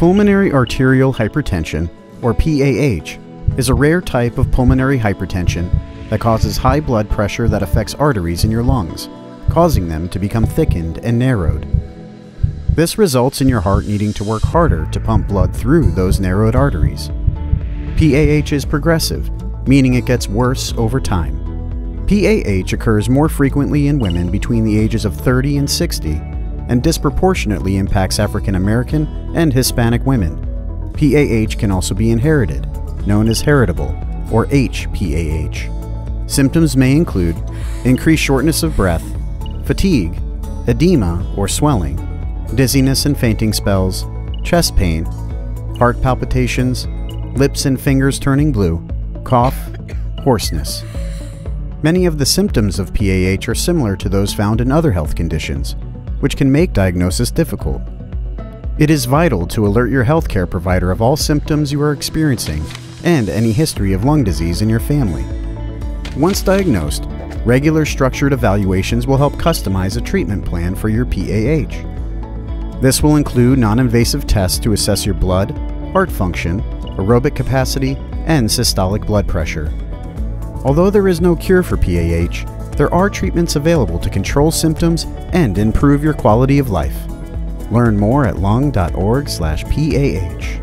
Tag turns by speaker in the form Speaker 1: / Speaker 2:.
Speaker 1: Pulmonary arterial hypertension, or PAH, is a rare type of pulmonary hypertension that causes high blood pressure that affects arteries in your lungs, causing them to become thickened and narrowed. This results in your heart needing to work harder to pump blood through those narrowed arteries. PAH is progressive, meaning it gets worse over time. PAH occurs more frequently in women between the ages of 30 and 60 and disproportionately impacts African American and Hispanic women. PAH can also be inherited, known as heritable, or HPAH. Symptoms may include increased shortness of breath, fatigue, edema or swelling, dizziness and fainting spells, chest pain, heart palpitations, lips and fingers turning blue, cough, hoarseness. Many of the symptoms of PAH are similar to those found in other health conditions, which can make diagnosis difficult. It is vital to alert your healthcare provider of all symptoms you are experiencing and any history of lung disease in your family. Once diagnosed, regular structured evaluations will help customize a treatment plan for your PAH. This will include non invasive tests to assess your blood, heart function, aerobic capacity, and systolic blood pressure. Although there is no cure for PAH, there are treatments available to control symptoms and improve your quality of life. Learn more at lung.org/pah.